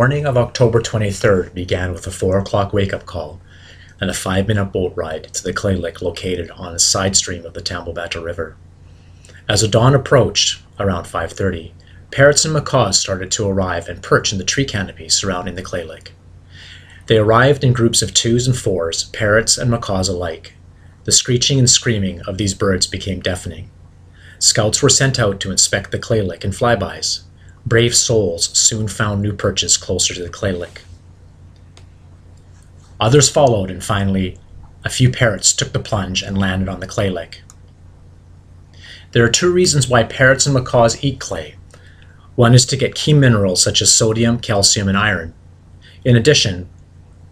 morning of October 23rd began with a 4 o'clock wake up call and a five minute boat ride to the clay lick located on a side stream of the Tambopata River. As the dawn approached, around 5.30, parrots and macaws started to arrive and perch in the tree canopy surrounding the clay lick. They arrived in groups of twos and fours, parrots and macaws alike. The screeching and screaming of these birds became deafening. Scouts were sent out to inspect the clay lick and flybys. Brave souls soon found new perches closer to the clay lick. Others followed, and finally, a few parrots took the plunge and landed on the clay lick. There are two reasons why parrots and macaws eat clay. One is to get key minerals such as sodium, calcium, and iron. In addition,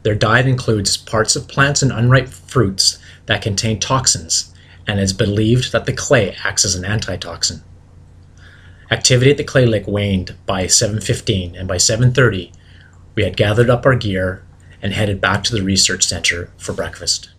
their diet includes parts of plants and unripe fruits that contain toxins, and it is believed that the clay acts as an antitoxin. Activity at the clay lick waned by 7:15, and by 7:30, we had gathered up our gear and headed back to the research center for breakfast.